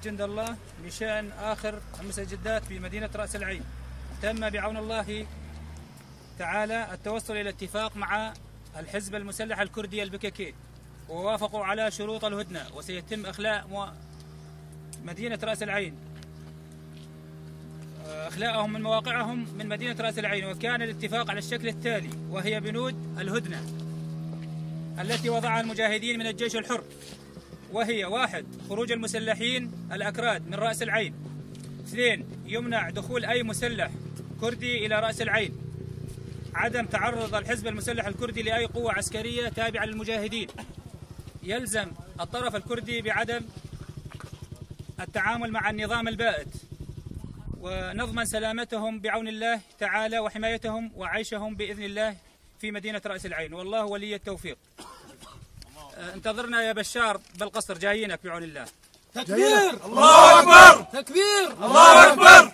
جند الله بشأن آخر المستجدات في مدينة رأس العين تم بعون الله تعالى التوصل إلى اتفاق مع الحزب المسلح الكردي البككي ووافقوا على شروط الهدنة وسيتم إخلاء. مدينة رأس العين إخلاءهم من مواقعهم من مدينة رأس العين وكان الاتفاق على الشكل التالي وهي بنود الهدنة التي وضعها المجاهدين من الجيش الحر وهي واحد خروج المسلحين الأكراد من رأس العين. اثنين يمنع دخول أي مسلح كردي إلى رأس العين. عدم تعرض الحزب المسلح الكردي لأي قوة عسكرية تابعة للمجاهدين. يلزم الطرف الكردي بعدم التعامل مع النظام البائد. ونضمن سلامتهم بعون الله تعالى وحمايتهم وعيشهم بإذن الله في مدينة رأس العين. والله ولي التوفيق. انتظرنا يا بشار بالقصر جايينك بعون الله. تكبير! الله أكبر! تكبير! الله أكبر!